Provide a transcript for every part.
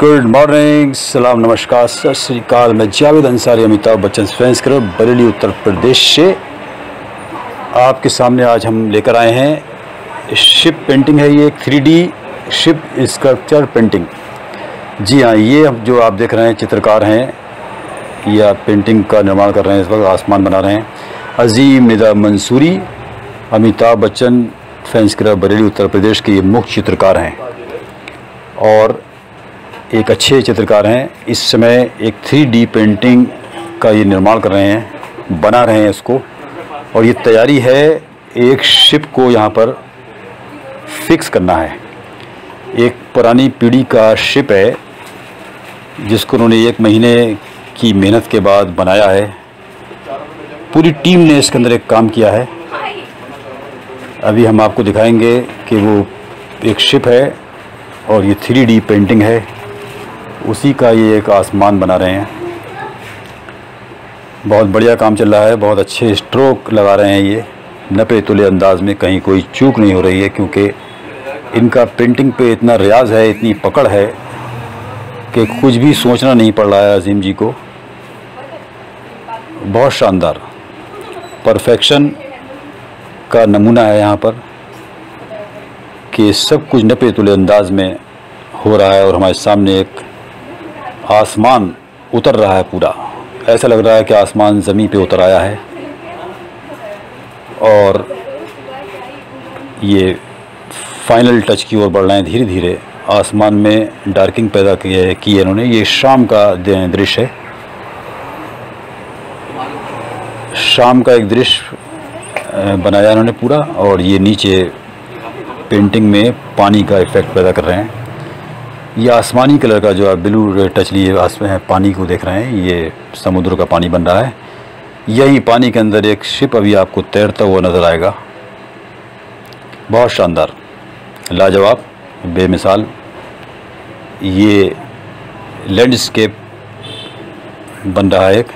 Good morning सलाम नमस्कार सत श्रीकाल मैं जावेद अंसारी अमिताभ बच्चन फैंस क्लब बरेली, उत्तर प्रदेश से आपके सामने आज हम लेकर आए हैं। शिप पेंटिंग है ये एक थ्री शिप स्कल्पचर पेंटिंग जी हाँ ये जो आप देख रहे हैं, चित्रकार हैं, या पेंटिंग का निर्माण कर रहे हैं, इस वक्त आसमान बना रहे हैं। अजीम निदा मंसूरी, अमिताभ बच्चन फैंस क्लब बरेली, उत्तर प्रदेश के ये मुख्य चित्रकार हैं। और एक अच्छे चित्रकार हैं। इस समय एक थ्री डी पेंटिंग का ये निर्माण कर रहे हैं, बना रहे हैं इसको। और ये तैयारी है एक शिप को यहाँ पर फिक्स करना है। एक पुरानी पीढ़ी का शिप है, जिसको उन्होंने एक महीने की मेहनत के बाद बनाया है। पूरी टीम ने इसके अंदर एक काम किया है। अभी हम आपको दिखाएँगे कि वो एक शिप है और ये थ्री पेंटिंग है। उसी का ये एक आसमान बना रहे हैं। बहुत बढ़िया काम चल रहा है, बहुत अच्छे स्ट्रोक लगा रहे हैं ये। नपे तुले अंदाज में कहीं कोई चूक नहीं हो रही है, क्योंकि इनका पेंटिंग पे इतना रियाज है, इतनी पकड़ है कि कुछ भी सोचना नहीं पड़ रहा है अजीम जी को। बहुत शानदार। परफेक्शन का नमूना है यहाँ पर कि सब कुछ नपे तुले अंदाज में हो रहा है और हमारे सामने एक आसमान उतर रहा है पूरा। ऐसा लग रहा है कि आसमान ज़मीन पे उतर आया है। और ये फाइनल टच की ओर बढ़ रहे हैं धीरे धीरे आसमान में डार्किंग पैदा की है इन्होंने। ये शाम का दृश्य है। शाम का एक दृश्य बनाया इन्होंने पूरा। और ये नीचे पेंटिंग में पानी का इफ़ेक्ट पैदा कर रहे हैं। ये आसमानी कलर का जो आप ब्लू टच लिए पानी को देख रहे हैं, ये समुद्र का पानी बन रहा है। यही पानी के अंदर एक शिप अभी आपको तैरता हुआ नज़र आएगा। बहुत शानदार। लाजवाब, बेमिसाल। ये लैंडस्केप बन रहा है एक।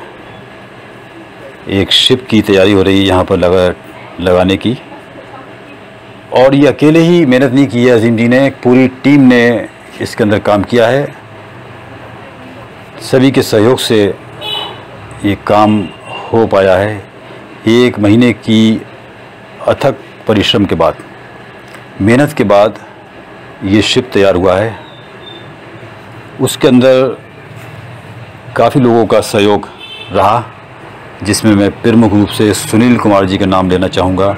एक शिप की तैयारी हो रही है यहाँ पर लगा लगाने की। और ये अकेले ही मेहनत नहीं की है, अजीम जी ने। पूरी टीम ने इसके अंदर काम किया है। सभी के सहयोग से ये काम हो पाया है। एक महीने की अथक परिश्रम के बाद, मेहनत के बाद ये शिप तैयार हुआ है। उसके अंदर काफ़ी लोगों का सहयोग रहा, जिसमें मैं प्रमुख रूप से सुनील कुमार जी का नाम लेना चाहूँगा।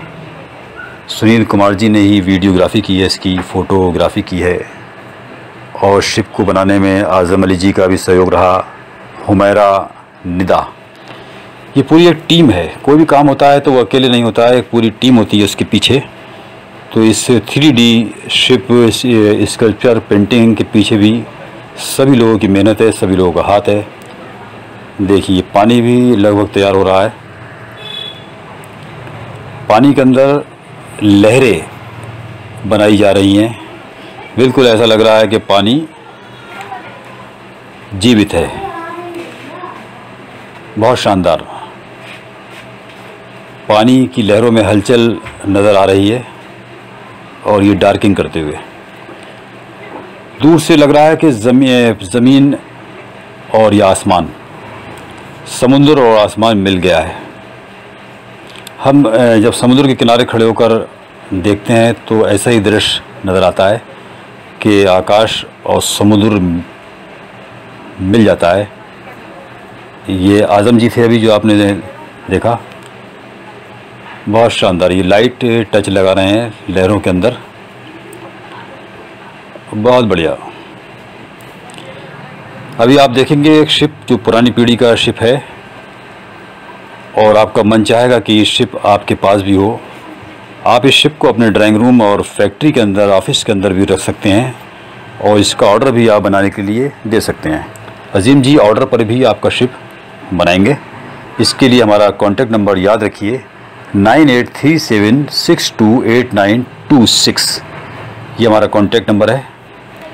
सुनील कुमार जी ने ही वीडियोग्राफी की है, इसकी फ़ोटोग्राफी की है। और शिप को बनाने में आज़म अली जी का भी सहयोग रहा हुमैरा निदा। ये पूरी एक टीम है। कोई भी काम होता है तो वो अकेले नहीं होता है। एक पूरी टीम होती है उसके पीछे। तो इस three D ship sculpture painting के पीछे भी सभी लोगों की मेहनत है, सभी लोगों का हाथ है। देखिए पानी भी लगभग तैयार हो रहा है। पानी के अंदर लहरें बनाई जा रही हैं। बिल्कुल ऐसा लग रहा है कि पानी जीवित है। बहुत शानदार। पानी की लहरों में हलचल नज़र आ रही है और ये डार्किंग करते हुए। दूर से लग रहा है कि ज़मीन ज़मीन और ये आसमान, समुद्र और आसमान मिल गया है। हम, जब समुद्र के किनारे खड़े होकर देखते हैं तो ऐसा ही दृश्य नज़र आता है। कि आकाश और समुद्र मिल जाता है। ये आज़म जी थे अभी जो आपने देखा। बहुत शानदार, ये लाइट टच लगा रहे हैं लहरों के अंदर। बहुत बढ़िया। अभी आप देखेंगे एक शिप जो पुरानी पीढ़ी का शिप है, और आपका मन चाहेगा कि ये शिप आपके पास भी हो। आप इस शिप को अपने ड्राइंग रूम और फैक्ट्री के अंदर ऑफ़िस के अंदर भी रख सकते हैं और इसका ऑर्डर भी आप बनाने के लिए दे सकते हैं। अजीम जी ऑर्डर पर भी आपका शिप बनाएँगे। इसके लिए हमारा कॉन्टेक्ट नंबर याद रखिए, nine eight three seven six two eight nine two six. ये हमारा कॉन्टेक्ट नंबर है।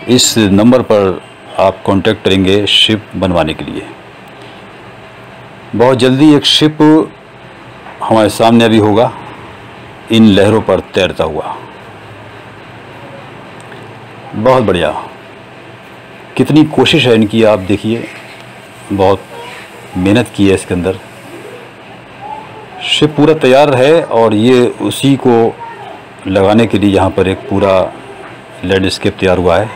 इस नंबर पर आप कांटेक्ट करेंगे शिप बनवाने के लिए। बहुत जल्दी एक शिप हमारे सामने अभी होगा। इन लहरों पर तैरता हुआ। बहुत बढ़िया। कितनी कोशिश है इनकी, आप देखिए। बहुत मेहनत की है इसके अंदर। शिप पूरा तैयार है और ये उसी को लगाने के लिए यहाँ पर एक पूरा लैंडस्केप तैयार हुआ है।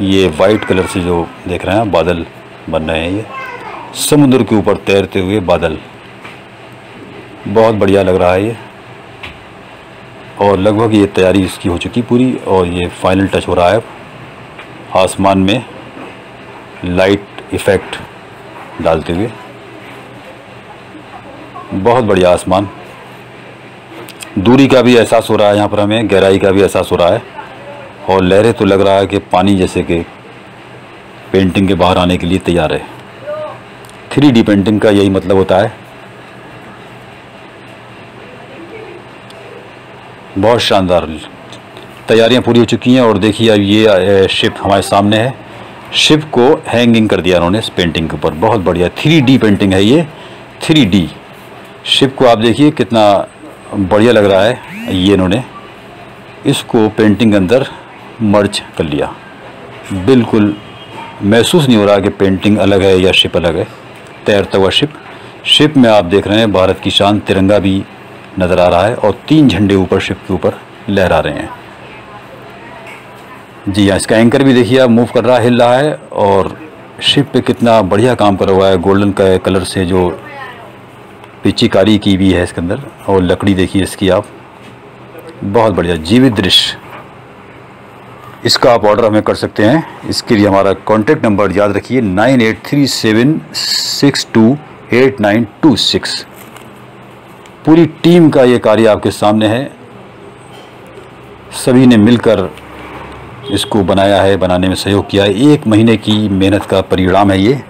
ये वाइट कलर से जो देख रहे हैं बादल बन रहे हैं ये। समुद्र के ऊपर तैरते हुए बादल। बहुत बढ़िया लग रहा है ये। और लगभग ये तैयारी इसकी हो चुकी पूरी और ये फाइनल टच हो रहा है। आसमान में लाइट इफ़ेक्ट डालते हुए। बहुत बढ़िया आसमान। दूरी का भी एहसास हो रहा है यहाँ पर हमें, गहराई का भी एहसास हो रहा है। और लहरें तो लग रहा है कि पानी जैसे कि पेंटिंग के बाहर आने के लिए तैयार है। थ्री पेंटिंग का यही मतलब होता है। बहुत शानदार तैयारियाँ पूरी हो चुकी हैं और देखिए अब ये शिप हमारे सामने है। शिप को हैंगिंग कर दिया उन्होंने इस पेंटिंग के ऊपर। बहुत बढ़िया। थ्री डी पेंटिंग है ये। थ्री डी शिप को आप देखिए कितना बढ़िया लग रहा है ये इन्होंने। इसको पेंटिंग के अंदर मर्ज कर लिया। बिल्कुल महसूस नहीं हो रहा कि पेंटिंग अलग है या शिप अलग है। तैरता हुआ शिप शिप में आप देख रहे हैं, भारत की शान, तिरंगा भी नज़र आ रहा है और तीन झंडे ऊपर शिप के ऊपर लहरा रहे हैं। जी हाँ इसका एंकर भी देखिए आप मूव कर रहा है हिल रहा है और शिप पे कितना बढ़िया काम करा हुआ है। गोल्डन का कलर से जो पिचीकारी की भी है इसके अंदर और लकड़ी देखिए इसकी आप। बहुत बढ़िया, जीवित दृश्य। इसका आप ऑर्डर हमें कर सकते हैं। इसके लिए हमारा कॉन्टैक्ट नंबर याद रखिए nine eight three seven six two eight nine two six पूरी टीम का ये कार्य आपके सामने है। सभी ने मिलकर इसको बनाया है, बनाने में सहयोग किया है। एक महीने की मेहनत का परिणाम है ये।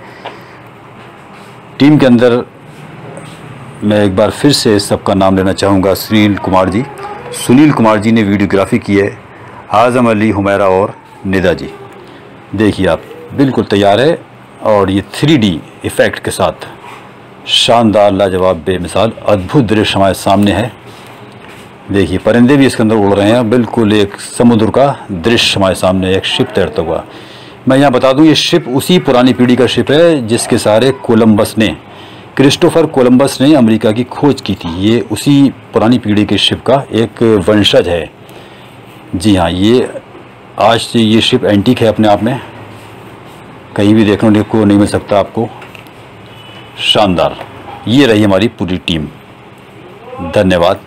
टीम के अंदर मैं एक बार फिर से सबका नाम लेना चाहूँगा, सुनील कुमार जी। सुनील कुमार जी ने वीडियोग्राफी की है। आज़म अली, हुमैरा और निदा जी। देखिए आप, बिल्कुल तैयार है और ये थ्री इफ़ेक्ट के साथ शानदार, लाजवाब, बेमिसाल, अद्भुत दृश्य हमारे सामने है। देखिए, परिंदे भी इसके अंदर उड़ रहे हैं बिल्कुल एक समुद्र का दृश्य हमारे सामने, एक शिप तैरता हुआ। मैं यहाँ बता दूँ, ये शिप उसी पुरानी पीढ़ी का शिप है, जिसके सारे कोलंबस ने, क्रिस्टोफर कोलंबस ने अमेरिका की खोज की थी। ये उसी पुरानी पीढ़ी के शिप का एक वंशज है। जी हाँ ये आज ये शिप एंटीक है अपने आप में। कहीं भी देखने को नहीं मिल सकता आपको। शानदार। ये रही हमारी पूरी टीम। धन्यवाद।